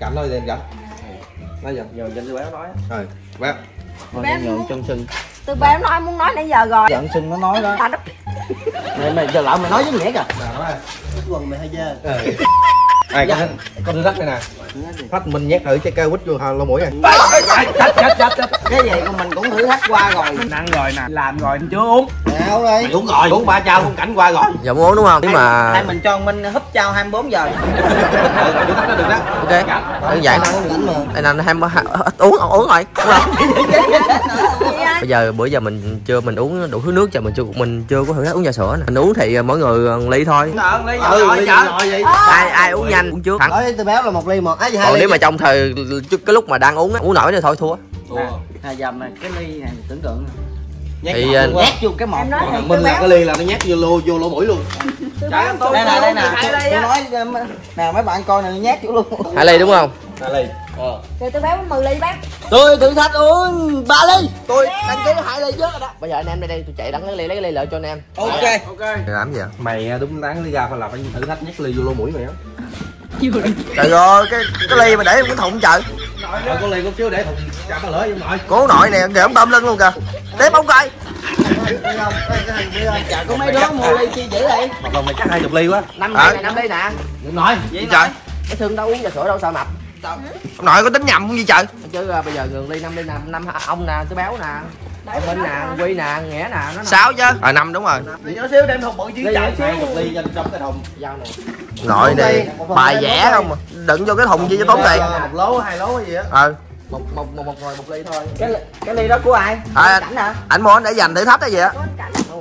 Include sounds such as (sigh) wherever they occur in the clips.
Cảnh thôi em cảnh Nói dần nhường cho tôi béo nói Rồi Béo thôi Béo- nhường chân sưng Từ bé nói muốn nói nãy giờ rồi. giận sưng nó nói đó. Mày mày giờ lão mày nói với nghĩa kìa. Nói quần mày hơi dơ Ừ Đây con con thử thách này nè? Thách mình nhét thử trái cây quýt vô lỗ mũi này chết chết chết cái gì của mình cũng thử thách qua rồi. Ăn rồi nè. Làm rồi chưa uống. Nào đây Uống rồi. Uống ba chao con cảnh qua rồi. Giờ muốn uống đúng không? Nếu mà hai mình cho minh húp trao 24 giờ. Được đó được đó ok đơn giản đây là em ít uống uống rồi. (laughs) Bây giờ bữa giờ mình chưa mình uống đủ thứ nước cho mình chưa mình chưa có thử uống trà sữa nè. Mình uống thì mỗi người ly thôi. Ừ ly vậy. Ai ai uống nhanh uống trước. thắng nói tôi béo là một ly một. Ấy hai còn ly nếu mà trong thời cái lúc mà đang uống á, uống nổi thì thôi thua. Nè. Hai dầm này cái ly này tưởng tượng thì ờ, nhét vô cái một Em nói thì Mình là cái ly là nó nhét vô lô vô lỗ mũi luôn. Trời ơi, tôi đây nè đây nè tôi nói nè mấy bạn coi nè nhét vô luôn. Hai ly đúng không? Hai ly Rồi tôi béo 10 ly béo. tôi thử thách uống ba ly. Tôi đăng ký hai ly trước rồi đó. Bây giờ anh em đây đây tôi chạy đắng cái ly lấy cái ly lợi cho anh em. Ok. Làm gì vậy? Mày à, đúng đáng lý ra phải là phải thử thách nhét ly vô lỗ mũi mày á. Trời ơi cái cái ly mà để cái thùng trời. Rồi con ly con chiếu để thùng cái lưỡi vô nội cố nội nè để ông bơm lưng luôn kìa. Tiếp ông coi. Chả có mấy đứa mua ly chi dữ vậy? Một lần mày chắc hai chục ly quá. Năm ly này năm ly nè. Đừng nói gì trời cái thương đâu uống trà sữa đâu sao mập ông nội có tính nhầm không gì trời? Chứ à, bây giờ gần ly năm ly nè năm ông nè cái béo nè minh nè quy nè. nghĩa nè nó sáu chứ à năm đúng rồi. Để nhỏ xíu đem thùng bự chứ trời Hai chục ly trên trong cái thùng. Dao nè. Nội này bài vẽ không mà đựng vô cái thùng chi cho tốn tiền. Một lố hai lố hay gì á. Ờ một một một một rồi một ly thôi. Cái cái ly đó của ai? À, cảnh hả? ảnh mua để dành thử thách cái gì á.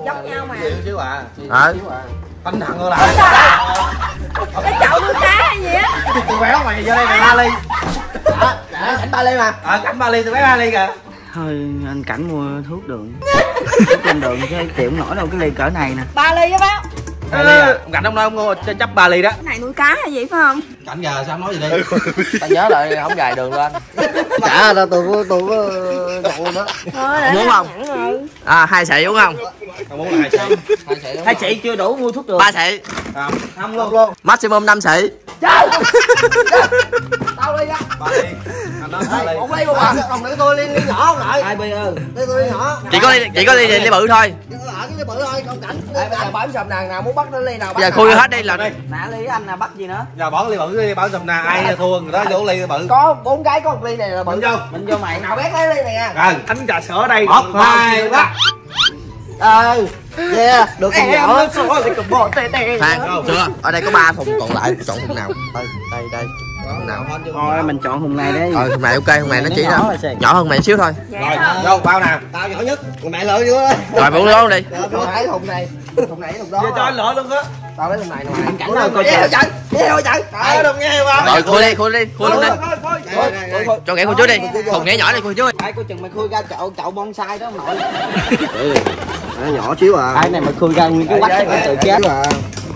Giống nhau mà. Chứ à ờ Tinh thần rồi lại. Cái chậu nuôi cá hay gì á. Tôi béo mày vô đây mày ba ly. Cảnh ba ly mà. Ờ cảnh ba ly tôi béo ba ly kìa. Thôi anh cảnh mua thuốc đường. Thuốc lên đường chứ chịu không nổi đâu cái ly cỡ này nè. 3 ly á béo. Hai ly à Ông cảnh ông nói ông mua chấp ba ly đó. Cái này nuôi cá hay gì phải không? Cảnh giờ sao nói gì đi? Tao nhớ lại không gài đường lên. Trả ra tôi có tôi có Thôi để Muốn không? à hai sợi uống không? Không muốn là hai chị hai chị chưa đủ mua thuốc đường ba sợi. Không không luôn. Luôn. Maximum năm sợi. Tao ly ra Ba ly một ly một bạn còn nữa tôi ly ly nhỏ không lại? Hai ly ơi ly tôi ly nhỏ. Chỉ có ly chỉ có ly ly bự thôi ở cái bự thôi còn cảnh bây giờ bấm sầm nàng nào muốn bắt nó ly nào giờ khui hết đi là Đi. Nã ly anh là bắt gì nữa? Giờ bỏ ly bự đi bảo dùm nè ai thua người đó vô ly bự. Có bốn cái có một ly này là bự. Mình vô. mình vô mày nào bét lấy ly này à Rồi Anh trà sữa đây. Một hai ba. Ờ yeah được thằng nhỏ Phan, chưa? Ở đây có ba thùng còn lại chọn thùng nào? Đây đây đây. Thùng nào? Thôi mình chọn thùng này đấy ờ thùng này ok thùng này nó chỉ Nhỏ là là sao? nhỏ hơn mày xíu thôi. Rồi Dạ. vô bao nào tao nhỏ nhất. Thùng này lợi vô rồi bụng luôn đi. Thùng này thùng này thùng đó. Giờ cho anh lỡ luôn á. Tao lấy thùng này nè. Cảnh rồi coi chừng. chừng. nghe thôi chạy Ờ đừng nghe ba rồi khui đi khui đi khui luôn đi. Thôi thôi thôi thôi. Thôi cho nghĩa khui trước đi. Thùng nghĩa nhỏ đi khui trước đi. Ai coi chừng mày khui ra chậu chậu bonsai đó ông nội. (laughs) Nó nhỏ xíu à. Ai này mày khui ra nguyên cái quách chắc tự chết. à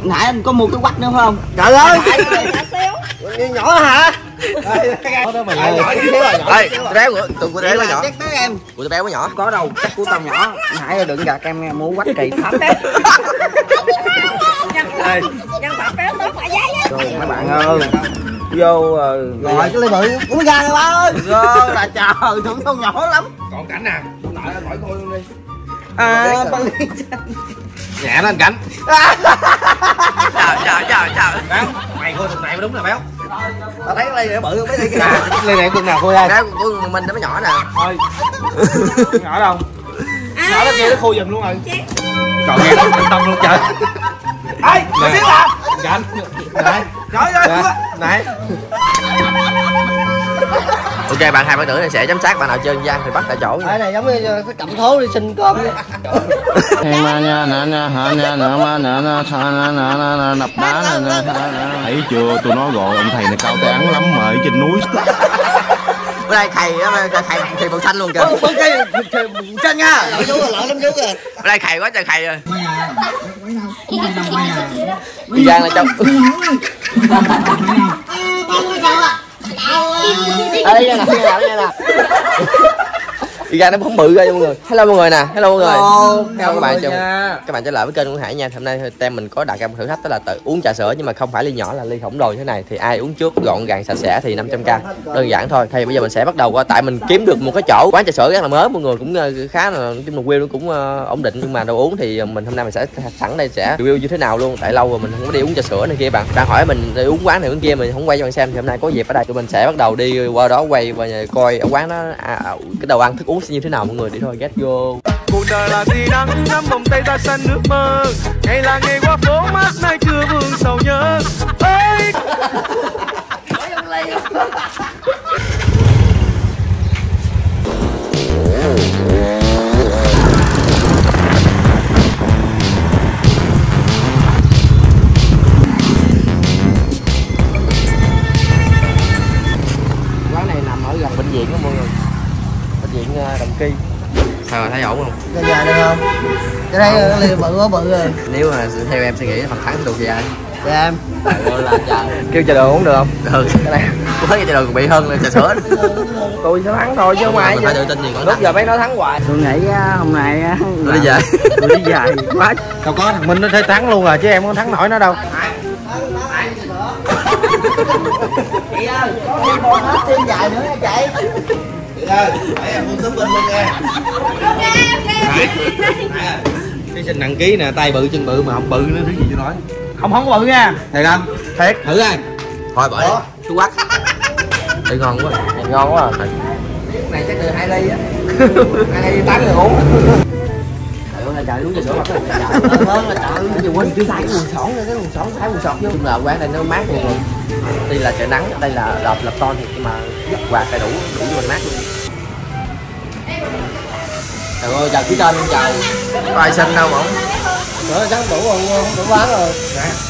nãy anh có mua cái quách nữa phải không? Trời ơi! Nhỏ hả? À béo của tụi của béo quá nhỏ. bé em. Của tụi béo quá nhỏ. Có đâu chắc của tao nhỏ. Nãy đừng gạt em nghe mua quách kỳ Đây Nhân vật béo tốt phải giấy á. rồi mấy bạn ơi. Vô rồi cái ly bự. Uống ra rồi ba ơi. Vô là (laughs) trời thưởng đâu nhỏ lắm. Còn cảnh nè Ông nội hỏi coi luôn đi. À Nhẹ lên cảnh chào chào chào chào Béo Mày coi thùng này mới đúng là béo. Tao thấy cái ly này bự mấy ly kia Nè ly này tuần nào khui ai? Béo của mình nó mới nhỏ nè. Thôi. Nhỏ đâu? Nhỏ nó kia nó khui giùm luôn rồi. Còn nghe tâm tâm luôn trời. Ê nhỏ xíu à Cảnh Này Nhỏ ơi Này ok bạn hai bạn nữ này sẽ giám sát bạn nào chơi gian thì bắt tại chỗ nha. cái này giống như cái cầm thố đi xin cơm thấy chưa? Tôi nói rồi ông thầy này cao ắn lắm mà ở trên núi. Bữa nay thầy á, thầy thầy màu xanh luôn kìa. Ok chân nha. Chú là lợi lắm chú kìa bữa nay thầy quá trời thầy rồi đi gian là trong Ê, đây nè, đây nè, đây nè đi ra nó không bự ra mọi người hello mọi người nè hello mọi người. Hello, hello các bạn chào các bạn trở lại với kênh của Hải nha. Hôm nay tem mình có đặt ra một thử thách đó là tự uống trà sữa nhưng mà không phải ly nhỏ là ly khổng lồ như thế này. Thì ai uống trước gọn gàng sạch sẽ thì 500k đơn giản thôi. Thì bây giờ mình sẽ bắt đầu qua. Tại mình kiếm được một cái chỗ quán trà sữa rất là mới. Mọi người cũng ờ, khá là chung view nó cũng ờ, ổn định. Nhưng mà đồ uống thì mình hôm nay mình sẽ sẵn đây sẽ review như thế nào luôn. Tại lâu rồi mình không có đi uống trà sữa này kia bạn. Đang hỏi mình đi uống quán này uống kia mình không quay cho bạn xem. Thì hôm nay có dịp ở đây tụi mình sẽ bắt đầu đi qua đó quay và coi ở quán đó. À, à, cái đồ ăn thức uống sẽ như thế nào mọi người? Đi thôi get go cuộc đời là gì nắng ngắm vòng tay ta xanh nước mơ? Ngày là ngày qua phố mát nay chưa vương sầu nhớ. Ơi Cái là ly bự quá bự rồi. Nếu mà theo em suy nghĩ phần thắng thuộc về ai Dạ em. Kêu trà đồ uống được không? được cái này. Mới cho đường bị hơn là trà sữa Tôi sẽ thắng thôi chứ không ai phải tự tin gì còn Lúc giờ mấy nó thắng hoài. Tôi nghĩ hôm nay á tôi đi về Tôi đi dài quá. Đâu có thằng Minh nó thấy thắng luôn rồi chứ em không thắng nổi nó đâu. Chị ơi, có đi bò hết tim dài nữa nha chị Cái sinh nặng ký nè, tay bự chân bự mà không bự nữa thứ gì tôi nói. không không bự nha. Thiệt không? thiệt. Thử coi. thôi bỏ đi chú quắc Ê, ngon quá. Này ngon quá cái này chắc từ hai ly á. Hai ly tám người uống trời ơi trời uống trà sữa mặt trời hơn là trời giờ quên cái quần sỏn cái quần sỏn thái quần sọt vô chung là quán đây nó mát luôn rồi đây là trời nắng đây là đợt lập ton thì mà quạt đầy đủ đủ cho mình mát. luôn trời ơi chào luôn trời có ai xin đâu mà không? Nữa chắc đủ rồi, không đủ bán rồi.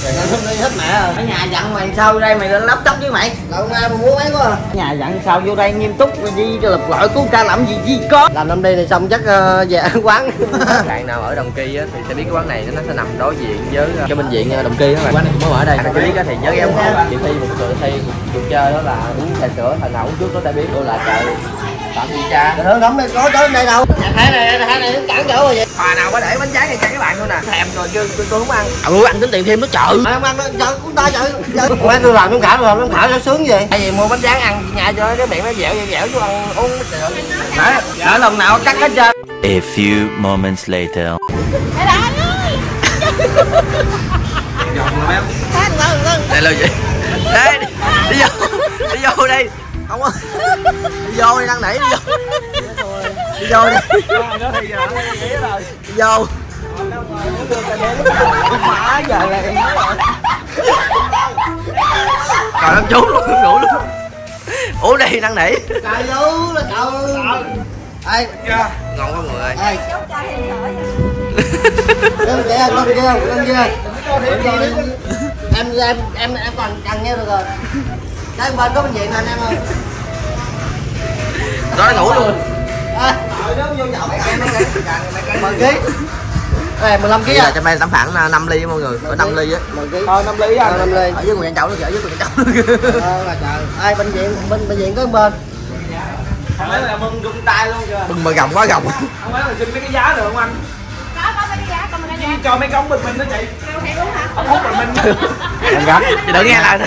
Ngày hôm nay hết mẹ rồi. Ở nhà dặn mày sao đây mày lên lắp tóc với mày. Đâu ai mà muốn bán quá à. Nhà dặn sao vô đây nghiêm túc đi cho lập loại cứu ca làm gì gì có. Làm năm đi thì xong chắc ờ, về ăn quán. (laughs) Bạn nào ở Đồng Kỳ á, thì sẽ biết cái quán này nó sẽ nằm đối diện với ờ, cái bệnh viện ờ, Đồng Kỳ đó bạn. Quán này cũng mới mở đây. Bạn chưa biết á, thì nhớ ghé ủng hộ chị Thi một sự thi một cuộc chơi đó là uống trà sữa thằng nào uống trước nó đã biết. Tôi là trời tạm gì cha. Hương không đây có tới đây đâu Nhà thái này, thái này cản chỗ rồi vậy Hòa nào có để bánh trái ngay chân các bạn luôn nè. Thèm rồi chứ tôi, tôi không ăn. À, tôi ăn tính tiền thêm nó. Mày không ăn trời, chúng ta trời. Quán tôi làm trong khảo làm trong khảo nó sướng gì Tại vì mua bánh tráng ăn nhà cho cái miệng nó dẻo dẻo dẻo chứ ăn uống được. Đấy, ở lần nào cắt hết trơn A few moments later. Đây là gì? Đây đi, đi vô. Đi vô đi. Không có. Đi vô đi năn nỉ đi vô. Đi vô đi. Đi vô. Má giờ là Trời ơi chú luôn, ngủ luôn. Uống đi năn nỉ. Trời vô là cậu Ê, Ngon quá người ơi. ê Lên kia, lên kia, lên kia Em, em, em, em còn cần nhau được rồi Cái bên có bệnh viện nè anh em ơi? Đó ngủ luôn. Ê, mười ký. Ê, 15 ký Bây giờ à trong đây tấm khoảng 5 ly á mọi người, có 5 ly á. 10 ký. Thôi năm lý Ờ, anh năm ly. Ở dưới quần chậu nó ở dưới quần chậu. Ờ, là trời. Ê, bệnh viện, bệnh, bệnh viện có bên? Không phải là mừng rung tay luôn chưa Bưng mà gồng quá gồng. không phải là xin mấy cái giá được không anh? Có có mấy cái giá, có mấy cái giá. cho mấy cống bình minh đó chị. Không hút bình minh. Em gắn. Đừng nghe lại.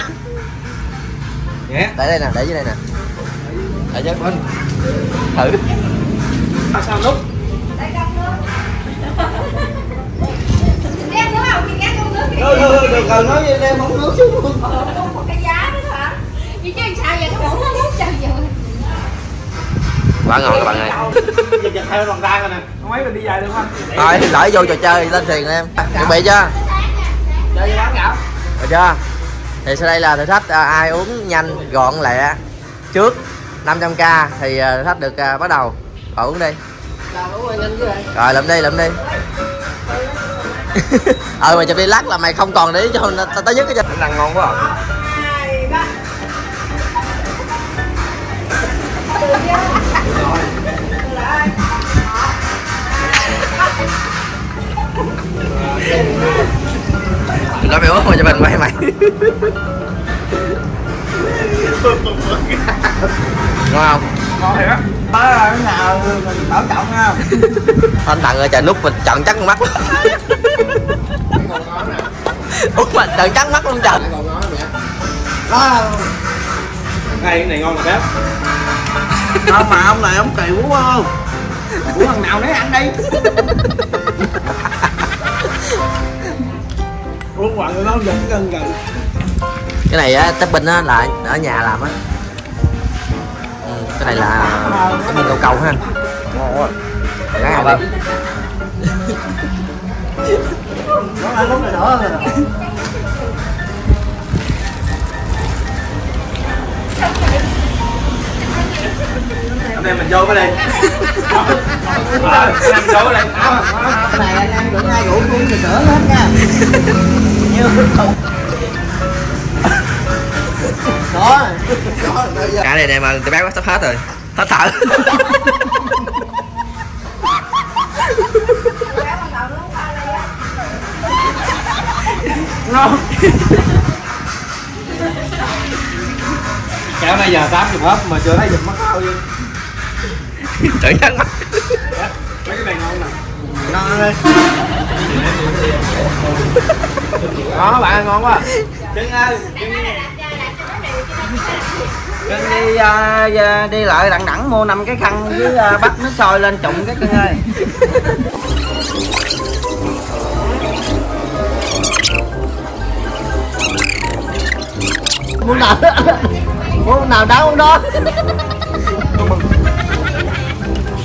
Để đây nè, để dưới đây nè. Để chứ. Thử. sao nút. Đem kìa. Được, được, được, rồi nói với em không nước xuống luôn Ờ, một cái giá đó hả? Chứ sao giờ cái muỗng nó hút trời giờ. Quá ngon các bạn ơi. giật theo rồi nè không ấy mình đi dài được không Rồi, lỡ vô trò chơi lên thuyền em. Chuẩn bị chưa? chơi bán gạo Được chưa? Thì sau đây là thử thách à, ai uống nhanh, gọn lẹ trước 500k thì à, thử thách được à, bắt đầu. Rồi uống đi. Rồi, nhanh chứ vậy Rồi lượm đi, lượm đi. (laughs) ờ mày chụp đi lắc là mày không còn để cho nó tới nhất cái chân. Ăn ngon quá à. Hai, ba. Mà cho mình quay mày. ngon không? ngon thiệt á. Đó là cái nào mình bảo trọng ha. Anh thằng ơi trời nút mình trận trắng mắt. Út mà trận trắng mắt luôn trời. Đó. Đây cái này ngon là bếp. Không mà ông này ông kỳ quá không Ủa thằng nào nấy ăn đi (laughs) Uống quặng nó giật gần gần. cái này á tép binh á là ở nhà làm á. Ừ, cái này là tép binh câu câu ha. Gắn ăn đi Nó là lúc này đỡ rồi Anh em mình vô cái đây. Ờ, anh em vô cái đây. Cái này anh ăn được hai rượu luôn thì sữa hết nha. Như không Đó Đó bây giờ cả này này mà tụi bé sắp hết rồi. Hết thở Kéo này giờ 80 hết mà chưa thấy giật mất đâu chứ. trận trắng mắt Mấy cái này ngon nè. Ngon đây Đó bạn ngon quá. Trứng ơi Trứng đi, à, đi lại đặng đẳng mua năm cái khăn với à, bắt nước sôi lên trụng cái cưng ơi Muốn nào Muốn nào đá muốn đó.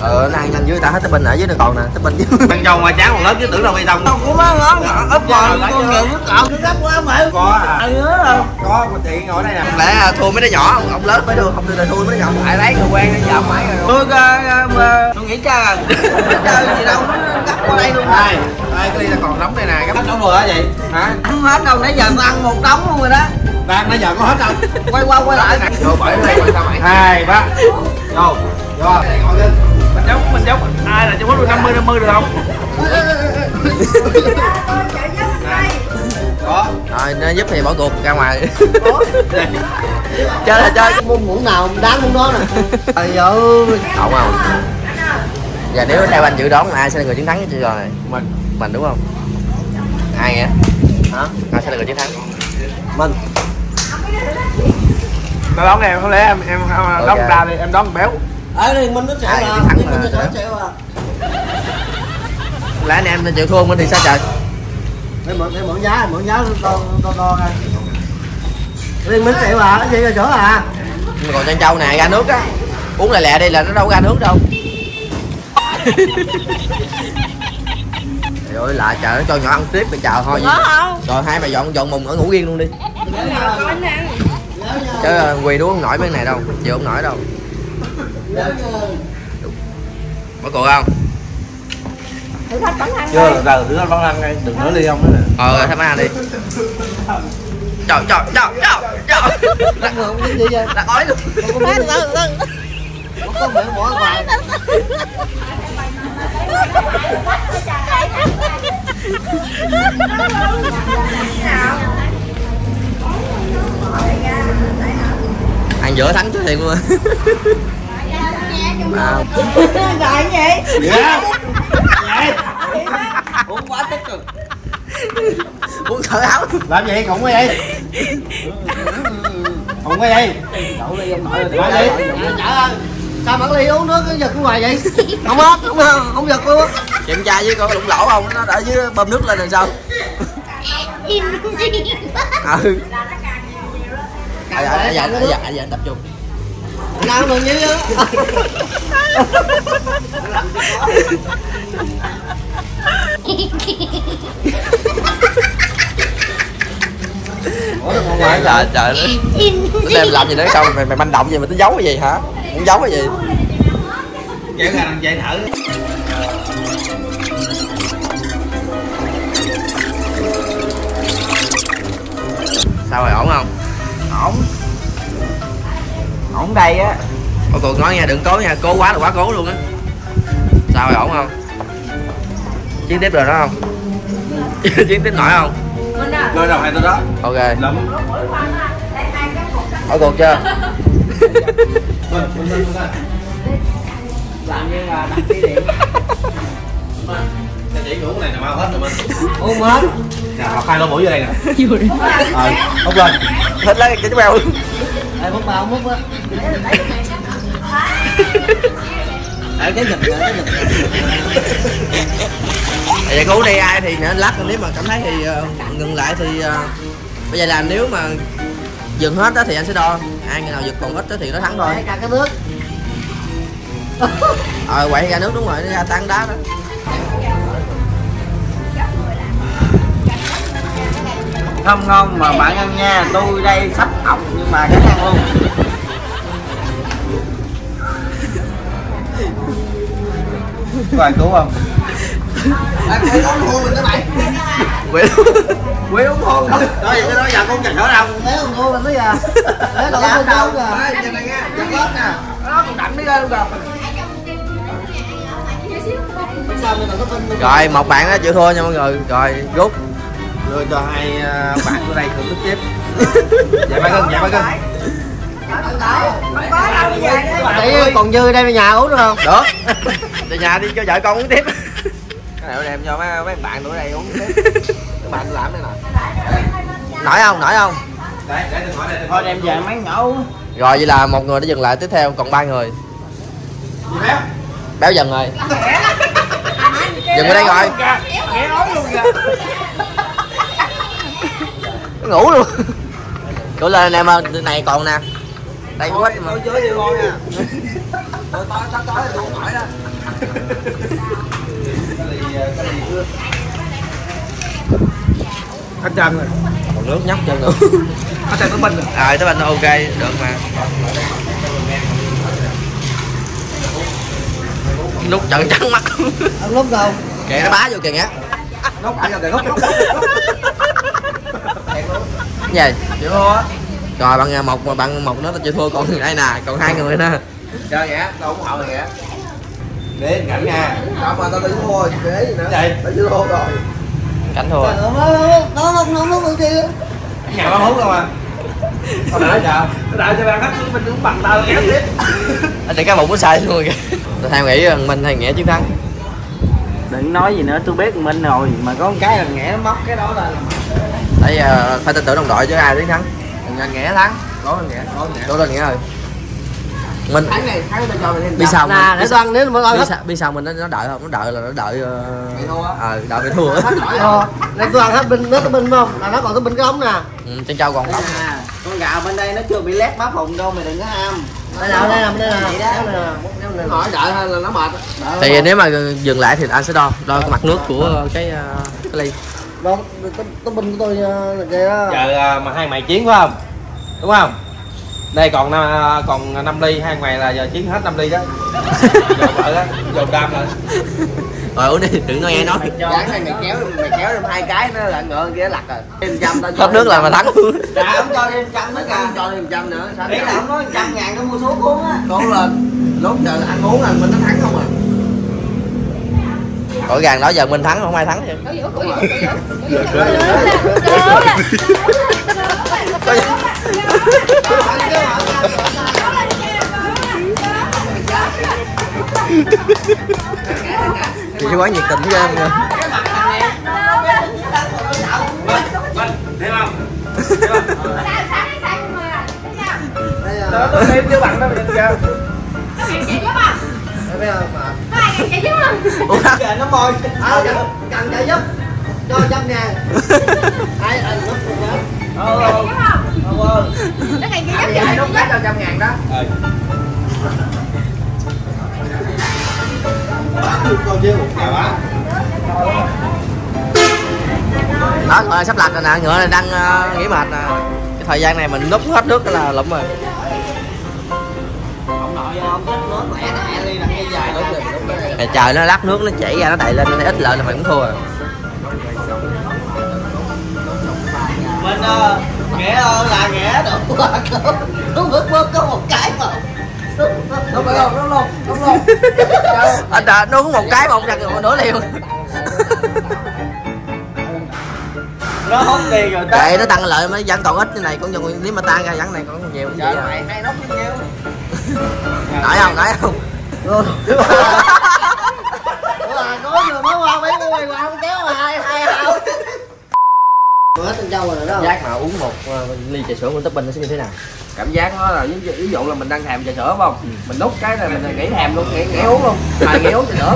Ờ nó ăn nhanh dưới ta hết tép binh ở dưới nó còn nè tép binh dưới Bên trong ngoài tráng còn lớn chứ tưởng đâu bê tông. Không cũng nó ngon ấp còn con nhiều nước cạo cái gấp quá mày Có à. Có mà chị ngồi đây nè. lẽ là thua mấy đứa nhỏ ông, ông lớn phải đưa không đưa là thua mấy đứa nhỏ. Tại lấy người quen giờ mày rồi. Tôi tôi nghĩ cha. Chơi gì đâu nó gấp qua đây luôn Đây, đây cái ly ta còn đóng đây nè, cái bánh đóng vừa hả vậy? Hả? ăn hết đâu nãy giờ tôi ăn một đống luôn rồi đó Đang nãy giờ có hết đâu. quay qua quay lại Vô bởi đây quay sao mày? Hai, ba. Vô. Vô. Đây ngồi lên. mình giống mình giống ai là trong hết 50 50 được không Có. rồi nó giúp thì bỏ cuộc ra ngoài chơi là chơi môn ngủ nào đáng môn đó nè trời ơi không không và nếu theo anh dự đoán là ai sẽ là người chiến thắng chứ rồi Mình. mình đúng không ai nghe hả ai sẽ là người chiến thắng mình nó đón em không lẽ em em không đón Ok. ta đi em đón béo. Ở đây mình nó sẽ Ai là thắng mình mà. nó sẽ là lẽ anh em chịu thua mình thì sao trời? Để mượn để mượn giá mượn giá đo đo đo coi liên minh triệu à cái gì rồi sữa à? Mà còn chân trâu nè ra nước á. Uống lẹ lẹ đi là nó đâu ra nước đâu. (laughs) Trời ơi lạ trời nó cho nhỏ ăn tiếp rồi chào thôi. Có không? rồi hai bà dọn dọn mùng ở ngủ riêng luôn đi chứ ờ, quỳ đuối không nổi mấy cái này đâu chịu không nổi đâu. Có cuộc không? Thử thách bắn ăn Chưa, giờ thứ nó ăn đây, đừng nói ly ông nữa nè. ờ rồi thăm ăn đi. Trời trời trời trời trời. Không không cái gì vậy là ói luôn. Không có miệng bỏ ngoài ăn giữa thắng chứ thiệt luôn à, Rồi cái gì? Dạ. uống quá tức rồi. Uống thở áo Làm gì? Cái gì? Khủng cái gì? đậu ly ông nội Làm gì? sao bạn ly uống nước cái giật cái ngoài vậy? Không hết không không giật luôn kiểm tra với coi có lủng lỗ không? Nó ở dưới bơm nước lên làm sao? Ừ à, dạ, dạ, dạ, dạ, dạ, tập trung làm được như Trời trời trời Nó em làm gì nữa không? Mày, mày manh động gì mà tính giấu cái gì hả? Muốn giấu cái gì? Kéo ra đằng chạy thở. Sao rồi ổn không? Ổn ổn đây á Cô cô nói nha, đừng cố nha, cố quá là quá cố luôn á Sao rồi ổn không? Chiến tiếp rồi đó không? (laughs) Chiến tiếp nổi không? Rồi đầu hai tôi đó. Ok, Lắm. hỏi cuộc chưa? Làm như là đặt cái điện chỉ ngủ này là mau hết rồi mình. Uống hết. Nè, học hai lỗ mũi vô đây nè. Rồi, hút lên. Hết lá cái bèo. Đây múc vào múc á. Đấy, cái giật nữa, cái giật vậy cứu đi ai thì nên lắc nếu mà cảm thấy thì ờ, ngừng lại thì ờ, bây giờ là nếu mà dừng hết đó thì anh sẽ đo. Ai người nào giật còn ít đó thì nó thắng thôi. Cả cái nước ờ quậy ra nước đúng rồi nó ra tan đá đó không ngon mà bạn ăn nha. Tôi đây sắp học nhưng mà cái ăn luôn Có ai cứu không? quỷ uống thua mình các bạn. Quậy quỷ uống thua đó vậy cái đó giờ con chặt ở đâu. Nếu uống thua mình bây giờ? Nếu còn không đâu. kìa trên này nghe giật lớp nè nó còn đậm đi ra luôn kìa. Sao mình có tin rồi một bạn đó chịu thua nha mọi người. Rồi rút Đưa cho hai ờ, bạn của đây thưởng thức tiếp. (laughs) Dạ ba cân, dạ ba cân. Để còn dư đây về nhà uống được không? được. (laughs) Về nhà đi cho vợ con uống tiếp. Cái này đem cho mấy mấy bạn nữa đây uống tiếp. (laughs) Các bạn làm đây nè. Nổi không nổi không? Đấy, để tôi hỏi đây, Thôi đem về mấy nhậu uống. Rồi vậy là một người đã dừng lại tiếp theo còn ba người. Gì béo? béo dần rồi. Dừng ở đây rồi. Nghe nói luôn kìa ngủ luôn. Cố lên anh em ơi, này còn nè. Đây có hết mà Tôi nha. Tối sắp tối không đó. Ờ, cưa Hết trơn rồi. Còn nước nhóc chân nữa. (laughs) Hết trơn có bình rồi. Rồi tới bên ok, được mà. Nút trận trắng mắt. Ăn lúc đâu Kệ nó bá vô kìa nghe Nút phải cho kìa, Cái (laughs) gì? Chịu thua Rồi bạn một mà bạn một nó chịu thua còn đây nè, còn hai người nữa Chơi nghĩa, tao ủng hộ nghĩa Để cảnh nha. Sao mà tao đứng thôi, để gì nữa. Vậy? Tao chưa thua rồi. Cảnh thua. Nó nó nó nó nó nó kia? Nhà ba hút đâu mà Tao đợi chờ. Tao đợi cho bạn khách mình đứng bằng tao kéo tiếp. Anh để cái một có sai luôn rồi kìa theo nghĩ rằng mình hay nghĩa chiến thắng. Đừng nói gì nữa, tôi biết mình rồi Mà có một cái là nghẽ nó móc cái đó là Tại giờ phải tin tưởng đồng đội chứ ai chiến thắng. Nghĩa thắng. Nghĩa, có nghĩa. Rồi mình Tháng này, tháng tao cho thêm Biết sao Nè, để tao ăn nếu mà hết sao, mình nó, đợi không? Nó đợi là nó đợi ờ ờ đợi mày thua. (laughs) Ờ, Đây tôi ăn hết binh, nó tới binh phải không? Là nó còn tới binh cái ống nè. Ừ, trên châu còn nè, con gà bên đây nó chưa bị lét bá phùng đâu, mày đừng có ham. Đây nè, đây nè, đây nè, đây nè. Hỏi đợi thôi là nó mệt. Đợi thì nếu mà dừng lại thì anh sẽ đo đo cái mặt nước của cái ờ, cái ly Đó, cái binh của tôi ờ, là đó Giờ à, mà hai mày chiến phải không? Đúng không? Đây còn năm- còn 5 ly, hai mày là giờ chiến hết 5 ly đó. (laughs) Dồn vợ đó, dồn đam rồi rồi uống đi đừng có nghe nói. Dán này mày kéo mày kéo thêm hai cái nó là ngựa kia lặt rồi. Thêm trăm tao cho hết nước là mà thắng. Dạ không cho thêm trăm nữa kìa. Cho thêm trăm nữa sao ý là không nói trăm ngàn nó mua số cuốn á. Cố lên lúc giờ ăn uống là mình nó thắng không à rõ ràng đó giờ mình thắng không? Ai thắng chứ. Thì cái quán nhiệt tình với em nha. Thấy không? Đó, tôi thêm chứ bạn. Đó, mày nhìn kìa đây là mà Ủa? kìa nó mồi à, cần, cần trợ giúp. Cho trăm ngàn (laughs) ai anh giúp luôn đó? Ờ. Ờ ai ai đốt cái cho trăm ngàn đó? Con chứ, bác đó ngựa sắp lặt rồi nè ngựa này đang ờ, nghỉ mệt nè. Cái thời gian này mình núp hết nước là lụm rồi. Ông nội ông thích nói mẹ mẹ đi đúng rồi đúng rồi trời nó lát nước nó chảy ra nó đậy lên nó ít lợi là mày cũng thua. Rồi mình ờ, nghĩa ơi là nghĩa đủ nó vượt vượt có một cái mà. Đúng không? Đúng không đúng không anh nó uống một cái không chặt được nửa liều nó hốt tiền rồi kệ nó tăng lợi mới vẫn còn ít như này còn dùng nếu mà tan ra vẫn này còn nhiều trời à. mày hay nấu bao nhiêu. Nổi không nổi không? Rồi là có vừa mới qua mấy người mà không kéo mà hai hai hao hết tên châu rồi đó? Cảm giác mà uống một ờ, ly trà sữa của topping nó sẽ như thế nào? Cảm giác nó là ví dụ, ví dụ là mình đang thèm trà sữa phải không? Mình nút cái là mình nghĩ thèm luôn nghĩ, nghĩ uống luôn. Mà nghĩ uống thì nữa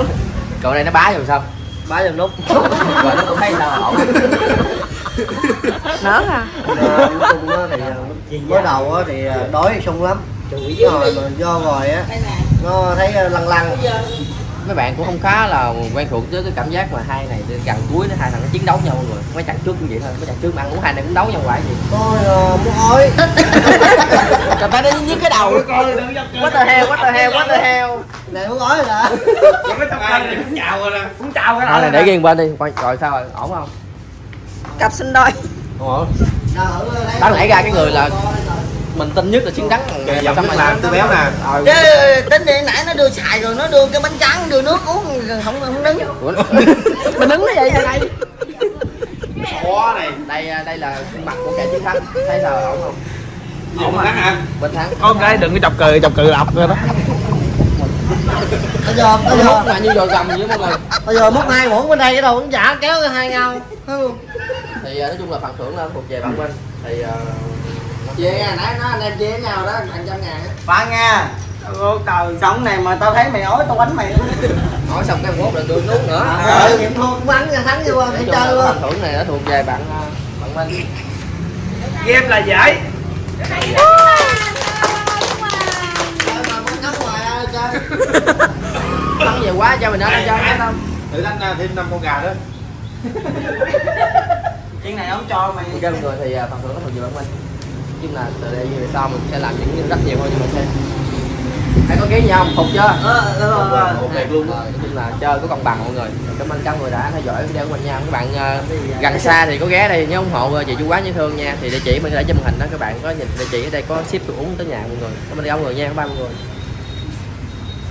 còn đây nó bá rồi sao? Ba giờ nút. (laughs) Rồi nó cũng thấy sao ổn. Nở à? Nói chung á thì mới đầu á thì đói sung lắm. Rồi mà do rồi á nó thấy lăn lăn mấy bạn cũng không khá là quen thuộc với cái cảm giác mà hai này gần cuối nó hai thằng nó chiến đấu nhau mọi người mấy trận trước cũng vậy thôi mấy trận trước mà ăn uống hai này cũng đấu nhau hoài gì. Tôi uh, muốn ói cầm tay nó nhức cái đầu. Quá tờ heo quá tờ heo quá tờ heo này muốn ói rồi đã cái tóc này cũng chào rồi nè. Cũng chào cái thôi này để riêng bên đi. Coi rồi sao rồi ổn không? Cặp sinh đôi. Ổn đáng lẽ ra cái người là mình tin nhất là chiến thắng. Kìa dòng nước làm tôi béo nè. Chứ tính đi nãy nó đưa xài rồi nó đưa cái bánh trắng đưa nước uống không không đứng. (laughs) Mình đứng nó vậy đây khó này. Đây đây là khuôn mặt của kẻ chiến thắng. Thấy sao ổn không? Ổn mà hả? Bên thắng. Con cái đừng có chọc cười chọc cười lọc rồi đó. Bây giờ bây hút giờ mà như dồi gầm với mọi người. Bây giờ múc hai muỗng bên đây cái đầu cũng giả kéo hai nhau thì ờ, nói chung là phần thưởng là thuộc về bạn Minh thì ờ, chia nha nãy nó anh em chia với nhau đó thành trăm ngàn phải nha trời sống này mà tao thấy mày ói tao quánh mày nói xong cái mốt là tôi nuốt nữa. Ờ. nghiệm thua cũng ra thắng vô chung chơi luôn phần thưởng này nó thuộc về bạn ờ, bạn Minh. Game là chơi bắn nhiều quá cho mình nói cho không? Thử đánh ra thêm năm con gà đó. Chuyện này không cho mày. Mọi người thì ờ, phần thưởng nó thuộc về bạn Minh chung là từ đây về sau mình sẽ làm những rất nhiều hơn cho mình xem. Hãy có ký nhau phục chưa? Ờ ờ ờ đẹp luôn chung là chơi có công bằng mọi người. Cảm ơn các người đã theo dõi video của mình nha. Các bạn ờ, gần xa thì có ghé đây nhớ ủng hộ ờ, chị chú quán như thương nha thì địa chỉ mình để trên màn hình đó các bạn có nhìn địa chỉ ở đây có ship đồ uống tới nhà mọi người. Cảm ơn mọi người nha. Bye mọi người